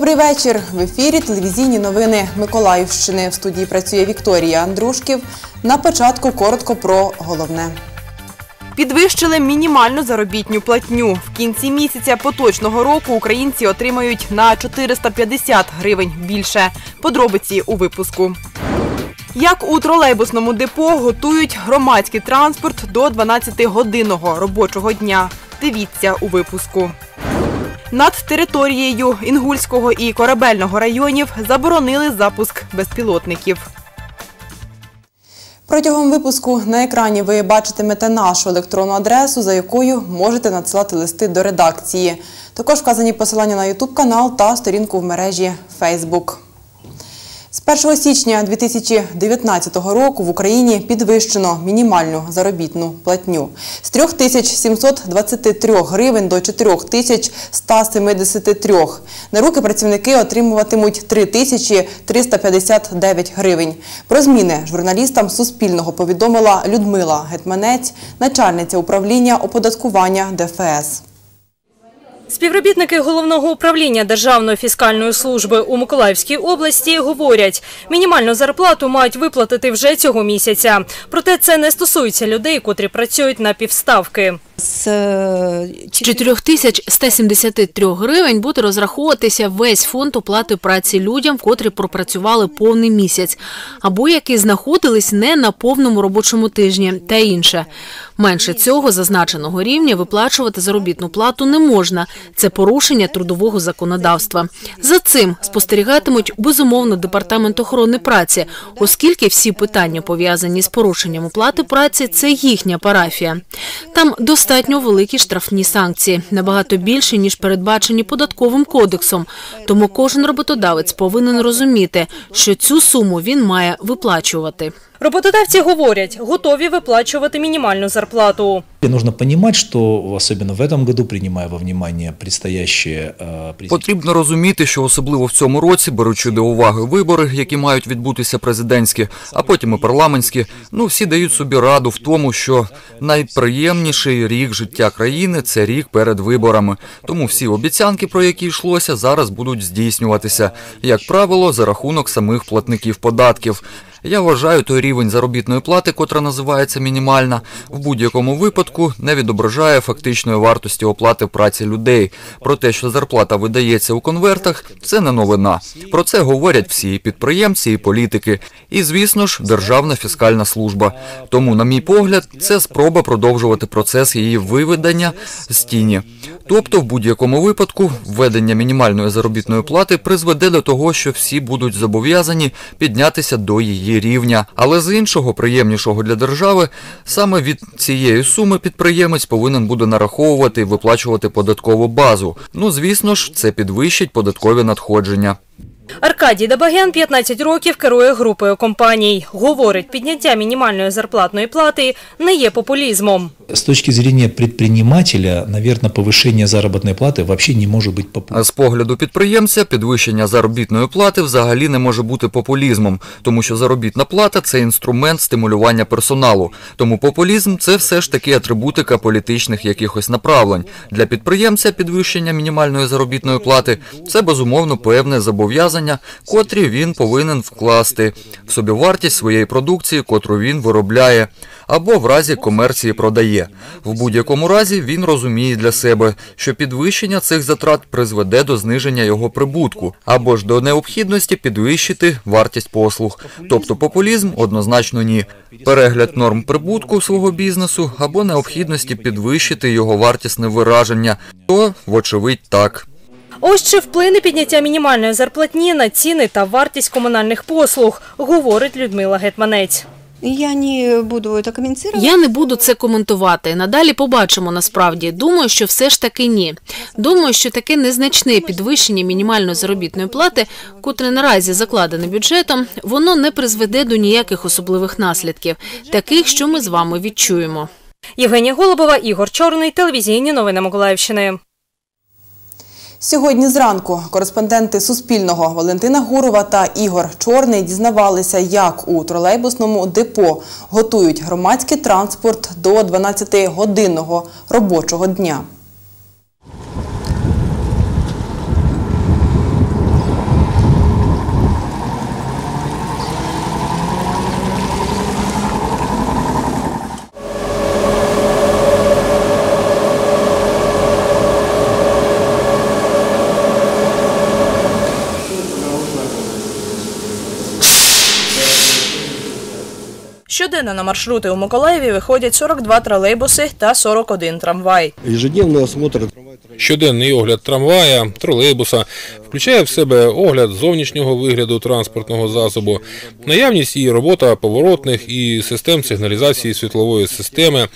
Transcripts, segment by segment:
Добрий вечір. В ефірі телевізійні новини Миколаївщини. В студії працює Вікторія Андрушків. На початку коротко про головне. Підвищили мінімальну заробітню платню. В кінці місяця поточного року українці отримають на 450 гривень більше. Подробиці у випуску. Як у тролейбусному депо готують громадський транспорт до 12-годинного робочого дня. Дивіться у випуску. Над територією Інгульського і Корабельного районів заборонили запуск безпілотників. Протягом випуску на екрані ви бачитимете нашу електронну адресу, за якою можете надсилати листи до редакції. Також вказані посилання на YouTube канал та сторінку в мережі Facebook. З 1 січня 2019 року в Україні підвищено мінімальну заробітну платню з 3723 гривень до 4173. На руки працівники отримуватимуть 3359 гривень. Про зміни журналістам Суспільного повідомила Людмила Гетманець, начальниця управління оподаткування ДФС. Співробітники головного управління Державної фіскальної служби у Миколаївській області говорять, мінімальну зарплату мають виплатити вже цього місяця. Проте це не стосується людей, котрі працюють на півставки. З е, З 4173 гривень буде розраховуватися весь фонд оплати праці людям, котрі пропрацювали повний місяць, або які знаходились не на повному робочому тижні та інше. Менше цього зазначеного рівня виплачувати заробітну плату не можна. Це порушення трудового законодавства. За цим спостерігатимуть безумовно департамент охорони праці, оскільки всі питання пов'язані з порушенням оплати праці це їхня парафія. Там достатньо великі штрафні санкції, набагато більше ніж передбачені податковим кодексом. Тому кожен роботодавець повинен розуміти, що цю суму він має виплачувати. Роботодавці говорять, готові виплачувати мінімальну зарплату. Нужно понимать, что особенно в этом году, принимая во внимание предстоящие э, Потрібно розуміти, що особливо в цьому році, беручи до уваги вибори, які мають відбутися президентські, а потім і парламентські, ну всі дають собі раду в тому, що найприємніший рік життя країни це рік перед виборами. Тому всі обіцянки, про які йшлося, зараз будуть здійснюватися, як правило, за рахунок самих платників податків. Я вважаю, той рівень заробітної плати, котра називається мінімальна, в будь-якому випадку не відображає фактичної вартості оплати праці людей. Про те, що зарплата видається у конвертах, це не новина. Про це говорять всі і підприємці, і політики. І, звісно ж, Державна фіскальна служба. Тому, на мій погляд, це спроба продовжувати процес її виведення з тіні. Тобто, в будь-якому випадку, введення мінімальної заробітної плати призведе до того, що всі будуть зобов'язані піднятися до її рівня. Але з іншого, приємнішого для держави, саме від цієї суми підприємець повинен буде нараховувати і виплачувати податкову базу. Ну, звісно ж, це підвищить податкові надходження. Аркадій Дабагян 15 років керує групою компаній. Говорить, підняття мінімальної зарплатної плати не є популізмом. С точки зрения предпринимателя, наверное, повышение заработной платы вообще не может быть популярным. А з погляду підприємця підвищення заробітної плати взагалі не може бути популізмом, тому що заробітна плата це інструмент стимулювання персоналу. Тому популізм це все ж таки атрибутика політичних якихось направлень. Для підприємця підвищення мінімальної заробітної плати це безумовно певне зобов'язання, котрі він повинен вкласти в собівартість своєї продукції, котру він виробляє, або в разі комерції продає. В будь-якому разі він розуміє для себе, що підвищення цих затрат призведе до зниження його прибутку, або ж до необхідності підвищити вартість послуг. Тобто популізм однозначно ні. Перегляд норм прибутку свого бізнесу або необхідності підвищити його вартісне вираження, то вочевидь так. Ось чи вплине підняття мінімальної зарплатні на ціни та вартість комунальних послуг, говорить Людмила Гетманець. Я не буду это комментировать. Я не буду це коментувати. Надалі побачимо насправді. Думаю, що все ж таки ні. Думаю, що таке незначне підвищення мінімальної заробітної плати, котре наразі закладене бюджетом, воно не призведе до ніяких особливих наслідків, таких, що ми з вами відчуємо. Євгенія Голубова, Ігор Чорний, телевізійні новини Миколаївщини. Сьогодні зранку кореспонденти Суспільного Валентина Гурова та Ігор Чорний дізнавалися, як у тролейбусному депо готують громадський транспорт до 12-годинного робочого дня. Щоденно на маршрути у Миколаєві виходять 42 тролейбуси та 41 трамвай. Щоденний огляд трамвая, тролейбуса включає в себе огляд зовнішнього вигляду транспортного засобу, наявність і робота поворотних і систем сигналізації світлової системи,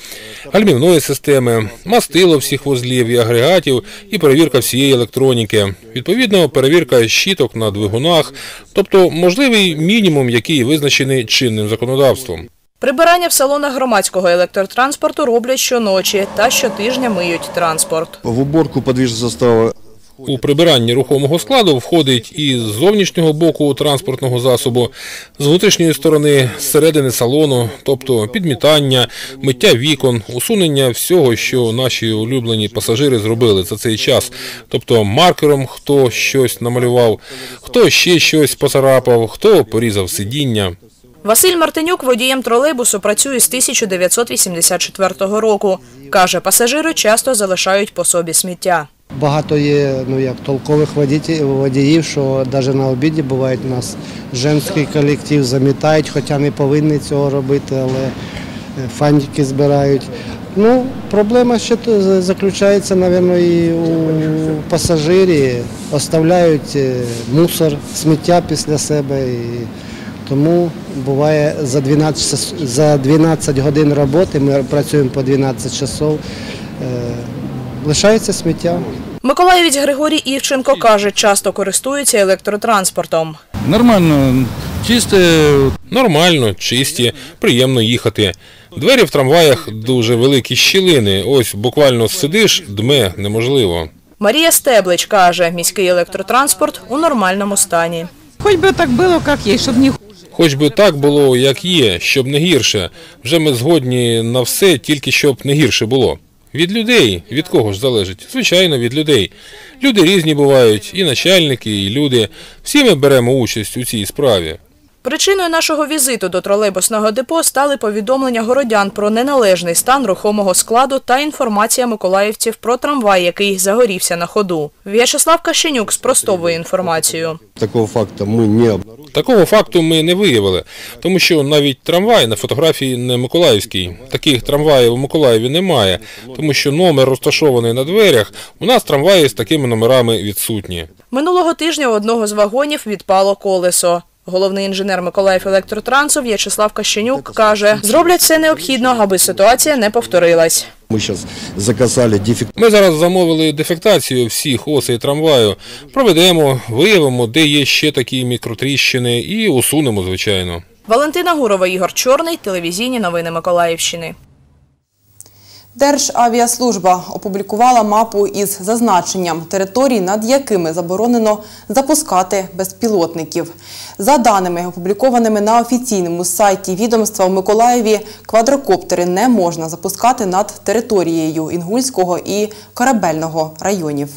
гальмівної системи, мастило всіх вузлів і агрегатів і перевірка всієї електроніки. Відповідно, перевірка щіток на двигунах, тобто можливий мінімум, який визначений чинним законодавством. Прибирання в салонах громадського електротранспорту роблять щоночі та щотижня миють транспорт. в уборку подвижного состава У прибиранні рухомого складу входить і з зовнішнього боку транспортного засобу, з внутрішньої сторони, з середини салону, тобто підмітання, миття вікон, усунення всього, що наші улюблені пасажири зробили за цей час, тобто маркером, хто щось намалював, хто ще щось поцарапав, хто порізав сидіння. Василь Мартинюк водієм тролейбусу працює з 1984 року. Каже, пасажири часто залишають по собі сміття. Багато є ну як толкових водіїв, що навіть на обіді буває у нас женський колектив замітають, хоча не повинні цього робити, але е, фантики збирають. Ну, проблема ще заключається, мабуть, і у пасажирів. Оставляють е, мусор, сміття після себе. І тому буває за 12, час- за 12 годин роботи, ми працюємо по 12 часов, е, лишається сміття. Миколаївець Григорій Івченко каже, часто користується електротранспортом. Нормально, чисте. Нормально, чисті, приємно їхати. Двері в трамваях дуже великі щілини. Ось буквально сидиш, дме неможливо. Марія Стеблич каже, міський електротранспорт у нормальному стані. Хоть бы так было, как есть, чтобы не Хоч би так було, як є, щоб не гірше. Вже ми згодні на все, тільки щоб не гірше було. Від людей, від кого ж залежить? Звичайно, від людей. Люди різні бувають, і начальники, і люди. Всі ми беремо участь у цій справі. Причиною нашого візиту до тролейбусного депо стали повідомлення городян про неналежний стан рухомого складу та інформація миколаївців про трамвай, який загорівся на ходу. В'ячеслав Кащенюк спростовує інформацію. такого факта мы не. Такого факту ми не виявили, тому що навіть трамвай на фотографії не миколаївський. Таких трамваїв у Миколаєві немає, тому що номер розташований на дверях. У нас трамваї з такими номерами відсутні. Минулого тижня у одного з вагонів відпало колесо. Головний інженер Миколаїв електротрансу В'ячеслав Кащенюк каже, зроблять все необхідно, аби ситуація не повторилась. Мы сейчас заказали дефект. Ми зараз замовили дефектацію всіх осей трамваю. Проведемо, виявимо, де є ще такі мікротріщини, і усунемо, звичайно. Валентина Гурова, Ігор Чорний, телевізійні новини Миколаївщини. Державіаслужба опублікувала мапу із зазначенням територій, над якими заборонено запускати безпілотників. За даними, опублікованими на офіційному сайті відомства в Миколаєві, квадрокоптери не можна запускати над територією Інгульського і Корабельного районів.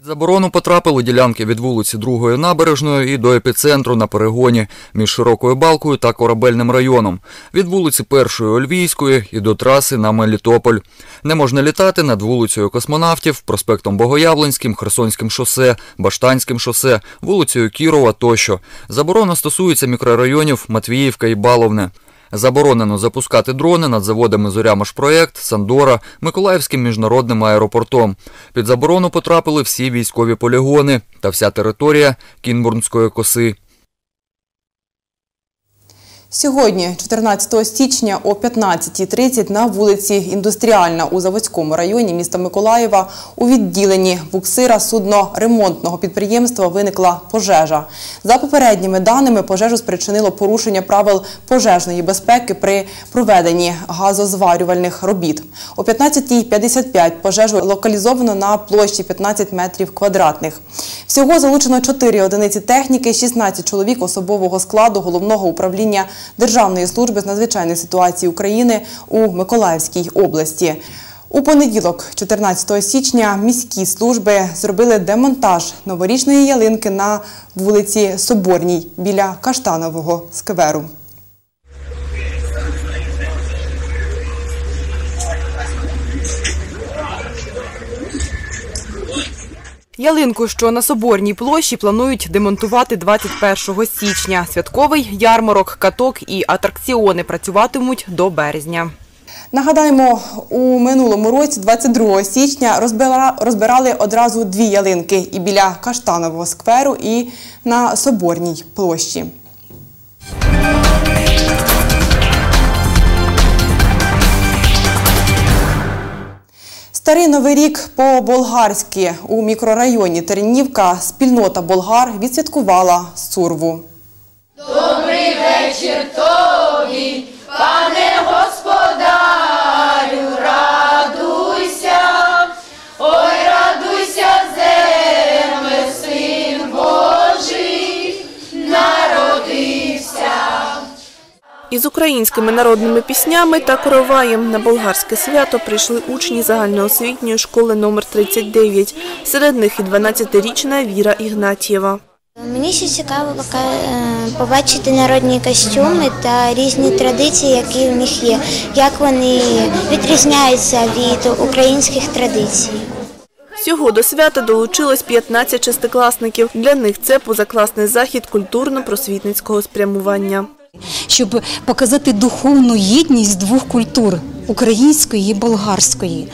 Під заборону потрапили ділянки від вулиці Другої набережної і до епіцентру на перегоні між Широкою Балкою та Корабельним районом, від вулиці Першої Ольвійської і до траси на Мелітополь. Не можна літати над вулицею Космонавтів, проспектом Богоявленським, Херсонським шосе, Баштанським шосе, вулицею Кірова тощо. Заборона стосується мікрорайонів Матвіївка і Баловне. Заборонено запускати дрони над заводами «Зорямашпроект», Сандора, Миколаївським міжнародним аеропортом. Під заборону потрапили всі військові полігони та вся територія Кінбурнської коси. Сьогодні, 14 січня о 15.30 на вулиці Індустріальна у Заводському районі міста Миколаєва у відділенні буксира судно-ремонтного підприємства виникла пожежа. За попередніми даними, пожежу спричинило порушення правил пожежної безпеки при проведенні газозварювальних робіт. О 15.55 пожежу локалізовано на площі 15 метрів квадратних. Всього залучено 4 одиниці техніки, 16 чоловік особового складу головного управління Державної служби з надзвичайних ситуацій України у Миколаївській області. У понеділок, 14 січня, міські служби зробили демонтаж новорічної ялинки на вулиці Соборній біля Каштанового скверу. Ялинку, що на Соборній площі, планують демонтувати 21 січня. Святковий ярмарок, каток і атракціони працюватимуть до березня. Нагадаємо, у минулому році, 22 січня, розбира- розбирали одразу дві ялинки і біля Каштанового скверу, і на Соборній площі. Старий новий рік по-болгарськи у мікрорайоні Тернівка спільнота болгар відсвяткувала сурву. Із українськими народними піснями та короваєм на болгарське свято прийшли учні загальноосвітньої школи номер 39. Серед них і 12-річна Віра Ігнатієва. Мені ще цікаво е, побачити народні костюми та різні традиції, які в них є, як вони відрізняються від українських традицій. Всього до свята долучилось 15 шестикласників. Для них це позакласний захід культурно-просвітницького спрямування. Щоб показати духовну єдність двох культур української і болгарської.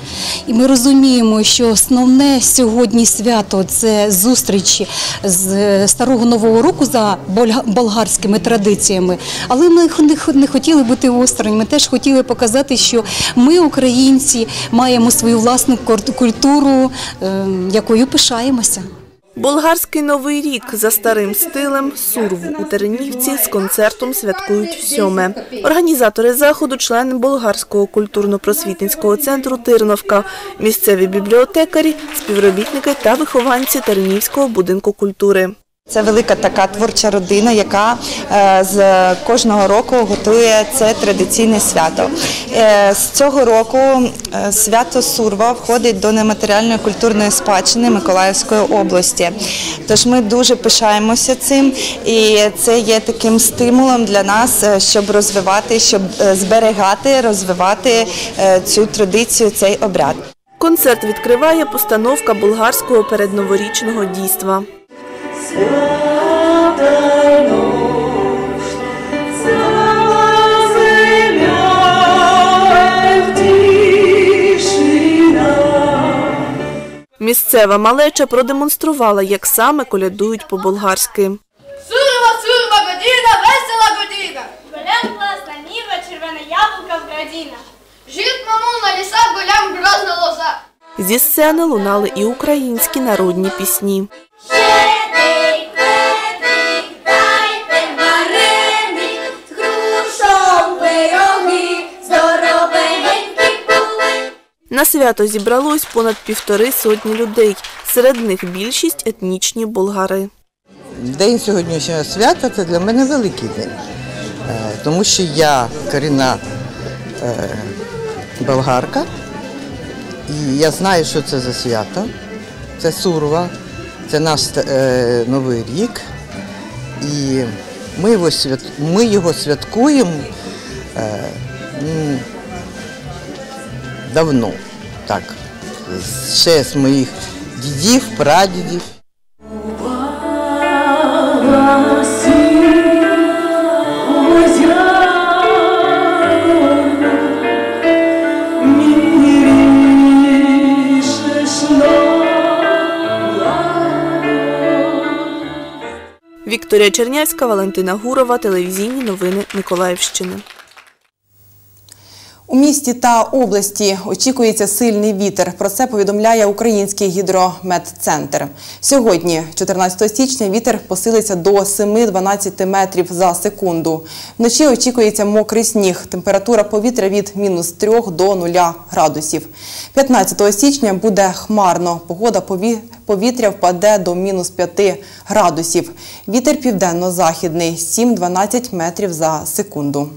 І ми розуміємо, що основне сьогодні свято це зустріч з е, старого нового року за болгарськими традиціями. Але ми не хотіли бути осторонь. Ми теж хотіли показати, що ми, українці, маємо свою власну культуру, е, якою пишаємося. Болгарський новий рік за старим стилем Сурву у Теренівці з концертом святкують всьоме. Організатори заходу члени болгарського культурно-просвітницького центру Тирновка, місцеві бібліотекарі, співробітники та вихованці Теренівського будинку культури. Це велика така творча родина, яка е, з кожного року готує це традиційне свято. Е, З цього року е, свято Сурва входить до нематеріальної культурної спадщини Миколаївської області. Тож ми дуже пишаємося цим, і це є таким стимулом для нас, щоб розвивати, щоб зберігати, розвивати цю традицію, цей обряд. Концерт відкриває постановка болгарського передноворічного дійства. Місцева малеча продемонструвала, як саме колядують по-болгарськи. Сурма, сурма, година, весела година. Голям класна ніва, червона яблука в градіна. Жит мамул на лісах, голям грозна лоза. Зі сцени лунали і українські народні пісні. На свято зібралось понад півтори сотні людей. Серед них більшість етнічні болгари. День сьогоднішнього свята це для мене великий день, Е, тому що я корінна е, болгарка, і я знаю, що це за свято. Це Сурва, це наш е, Новий рік. І ми його, свят... ми його святкуємо давно, так, ще з моїх дідів, прадідів. Вікторія Чернявська, Валентина Гурова, телевізійні новини Миколаївщини. У місті та області очікується сильний вітер. Про це повідомляє Український гідрометцентр. Сьогодні, 14 січня, вітер посилиться до 7-12 метрів за секунду. Вночі очікується мокрий сніг. Температура повітря від мінус 3 до 0 градусів. 15 січня буде хмарно. Погода пові- повітря впаде до мінус 5 градусів. Вітер південно-західний 7-12 метрів за секунду.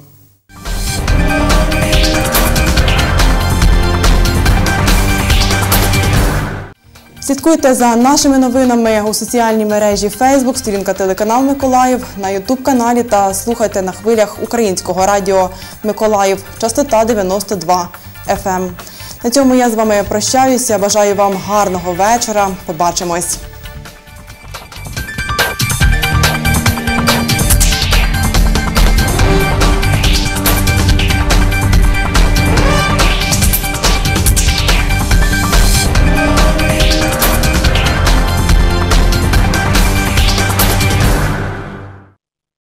Слідкуйте за нашими новинами у соціальній мережі Facebook, сторінка телеканал Миколаїв, на Ютуб каналі та слухайте на хвилях українського радіо Миколаїв, частота 92 FM. На цьому я з вами прощаюся. Бажаю вам гарного вечора. Побачимось.